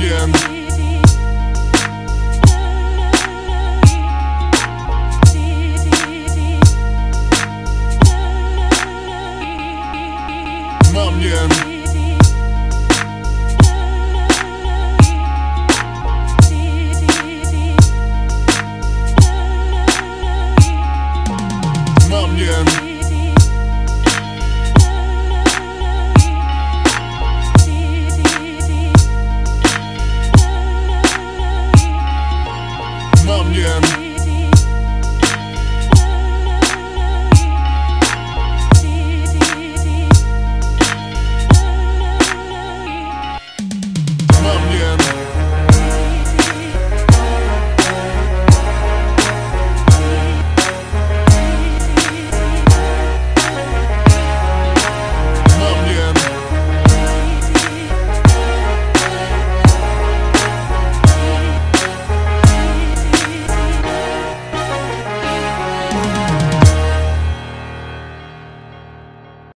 again. Yeah. yeah. Again.